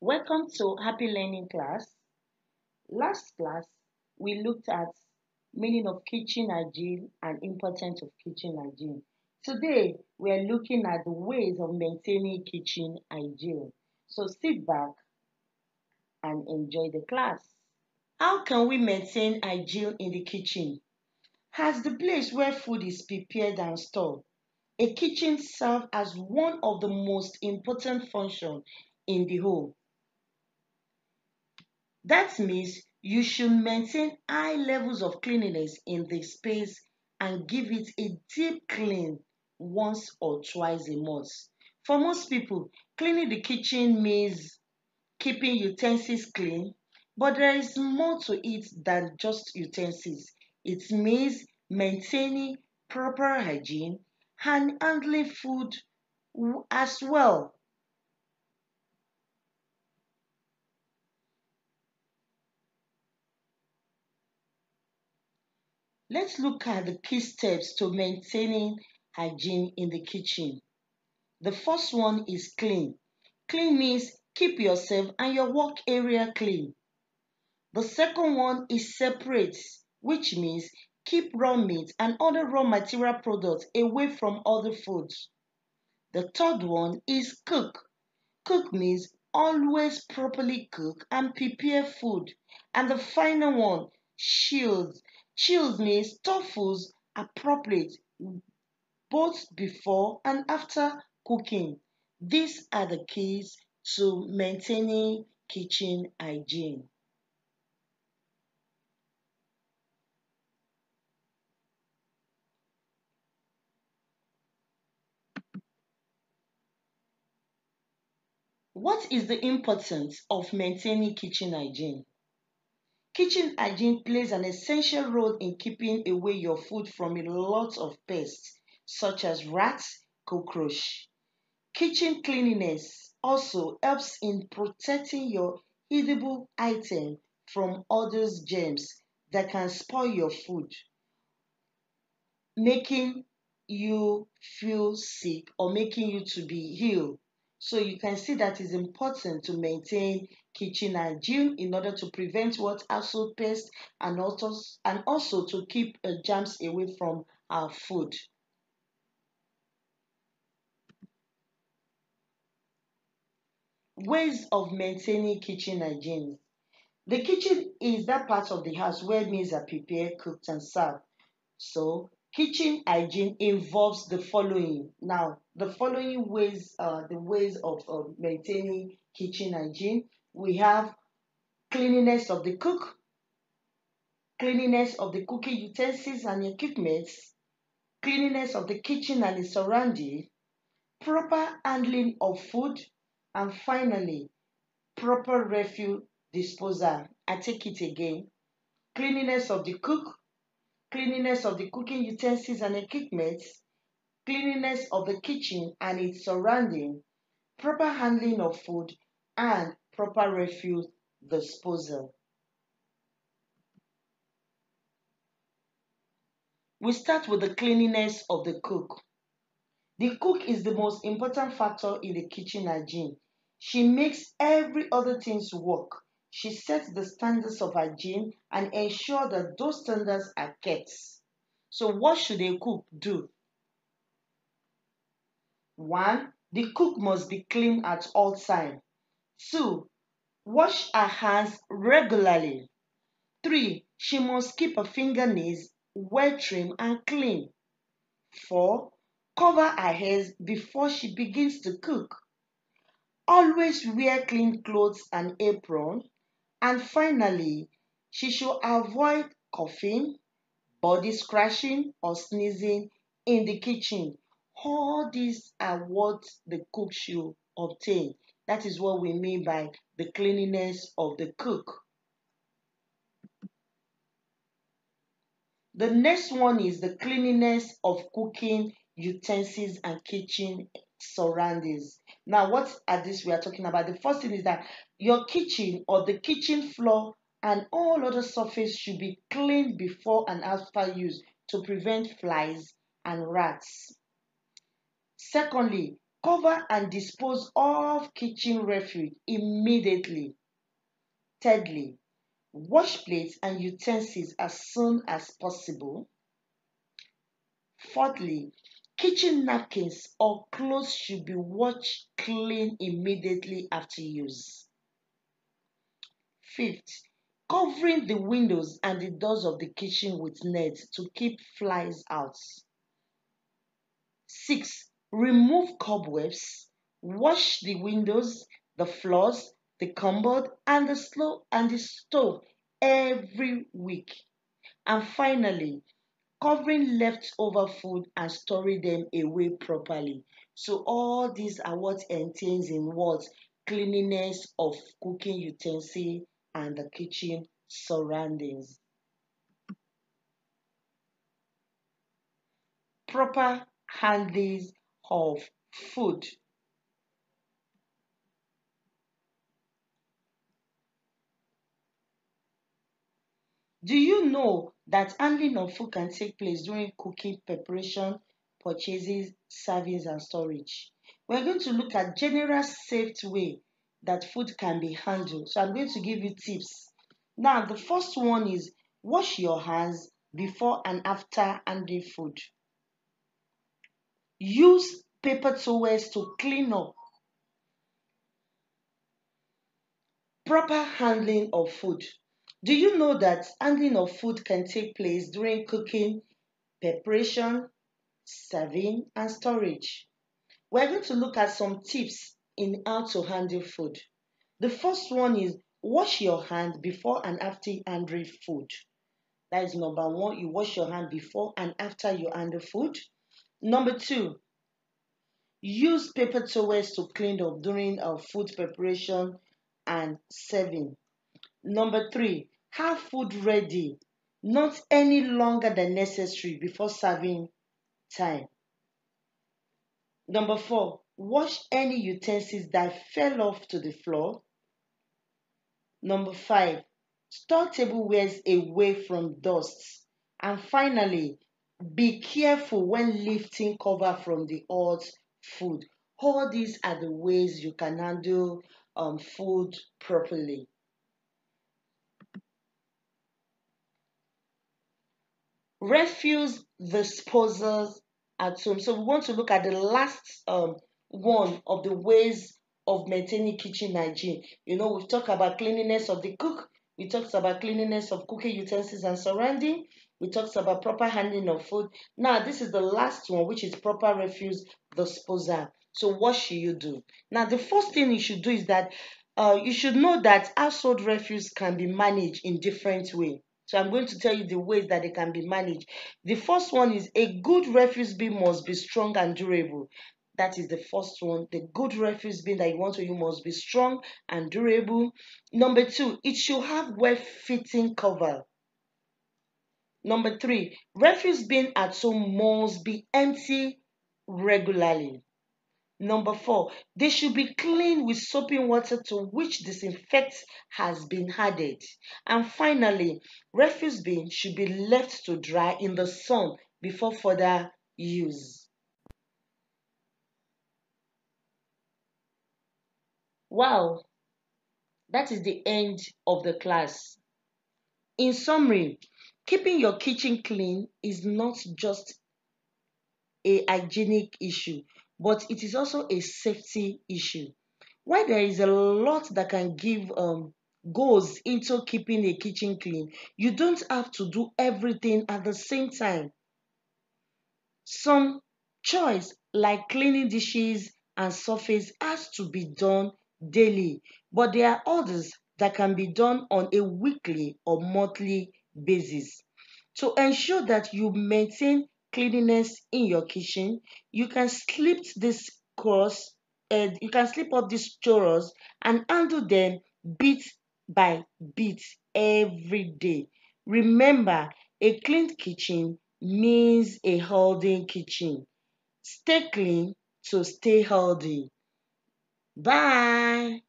Welcome to Happy Learning class. Last class, we looked at meaning of kitchen hygiene and importance of kitchen hygiene. Today, we are looking at the ways of maintaining kitchen hygiene. So sit back and enjoy the class. How can we maintain hygiene in the kitchen? As the place where food is prepared and stored, a kitchen serves as one of the most important functions in the home. That means you should maintain high levels of cleanliness in the space and give it a deep clean once or twice a month. For most people, cleaning the kitchen means keeping utensils clean, but there is more to it than just utensils. It means maintaining proper hygiene and handling food as well. Let's look at the key steps to maintaining hygiene in the kitchen. The first one is clean. Clean means keep yourself and your work area clean. The second one is separate, which means keep raw meat and other raw material products away from other foods. The third one is cook. Cook means always properly cook and prepare food. And the final one, shield. Chilled means store foods appropriate both before and after cooking. These are the keys to maintaining kitchen hygiene. What is the importance of maintaining kitchen hygiene? Kitchen hygiene plays an essential role in keeping away your food from a lot of pests such as rats, cockroach. Kitchen cleanliness also helps in protecting your edible item from other germs that can spoil your food, making you feel sick or making you to be ill. So you can see that it's important to maintain kitchen hygiene in order to prevent what household pests and also, and also to keep uh, germs away from our food. Ways of maintaining kitchen hygiene. The kitchen is that part of the house where meals are prepared, cooked, and served. So Kitchen hygiene involves the following. Now, the following ways, uh, the ways of uh, maintaining kitchen hygiene. We have cleanliness of the cook, cleanliness of the cooking utensils and equipment, cleanliness of the kitchen and its surrounding, proper handling of food, and finally, proper refuse disposal. I take it again. Cleanliness of the cook, cleanliness of the cooking utensils and equipment, cleanliness of the kitchen and its surrounding, proper handling of food, and proper refuse disposal. We start with the cleanliness of the cook. The cook is the most important factor in the kitchen hygiene. She makes every other things work she sets the standards of hygiene and ensures that those standards are kept. So, what should a cook do? One, the cook must be clean at all times. Two, wash her hands regularly. Three, she must keep her fingernails well trimmed and clean. Four, cover her hair before she begins to cook. Always wear clean clothes and apron. And finally, she should avoid coughing, body scratching, or sneezing in the kitchen. All these are what the cook should obtain. That is what we mean by the cleanliness of the cook. The next one is the cleanliness of cooking utensils and kitchen surroundings. Now, what are these we are talking about? The first thing is that your kitchen or the kitchen floor and all other surface should be cleaned before and after use to prevent flies and rats. Secondly, Cover and dispose of kitchen refuse immediately. Thirdly, wash plates and utensils as soon as possible. Fourthly, kitchen napkins or clothes should be washed clean immediately after use. Fifth, covering the windows and the doors of the kitchen with nets to keep flies out. Six, remove cobwebs, wash the windows, the floors, the cupboard, and the, slow, and the stove every week. And finally, covering leftover food and storing them away properly. So all these are what entails in what cleanliness of cooking utensil and the kitchen surroundings. Proper handling of food. Do you know that handling of food can take place during cooking, preparation, purchases, servings, and storage? We're going to look at general safe way that food can be handled. So I'm going to give you tips. Now, the first one is wash your hands before and after handling food. Use paper towels to clean up. Proper handling of food. Do you know that handling of food can take place during cooking, preparation, serving, and storage? We're going to look at some tips in how to handle food. The first one is wash your hand before and after handling food. That is number one. You wash your hand before and after you handle food. Number two, use paper towels to clean up during uh, food preparation and serving. Number three, have food ready, not any longer than necessary before serving time. Number four, wash any utensils that fell off to the floor. Number five, store tablewares away from dust. And finally, be careful when lifting cover from the hot food. All these are the ways you can handle um, food properly. Refuse disposals at home. So we want to look at the last um, one of the ways of maintaining kitchen hygiene. You know, we've talked about cleanliness of the cook. We talked about cleanliness of cooking utensils and surrounding. We talked about proper handling of food. Now, this is the last one, which is proper refuse disposal. So, what should you do? Now, the first thing you should do is that uh, you should know that household refuse can be managed in different ways. So I'm going to tell you the ways that they can be managed. The first one is a good refuse bin must be strong and durable. That is the first one. The good refuse bin that you want to use must be strong and durable. Number two, it should have well-fitting cover. Number three, refuse bin at home must be empty regularly. Number four, they should be cleaned with soaping water to which disinfect has been added. And finally, refuse bin should be left to dry in the sun before further use. Wow, that is the end of the class. In summary, keeping your kitchen clean is not just a hygienic issue, but it is also a safety issue. While there is a lot that can give um, goes into keeping a kitchen clean, you don't have to do everything at the same time. Some choice like cleaning dishes and surface has to be done daily, but there are others that can be done on a weekly or monthly basis. To ensure that you maintain cleanliness in your kitchen, you can slip this course, uh, you can slip up these chores and handle them bit by bit every day. Remember, a clean kitchen means a healthy kitchen. Stay clean to stay healthy. Bye.